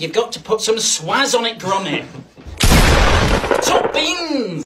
you've got to put some swaz on it, Gromit. Top beans!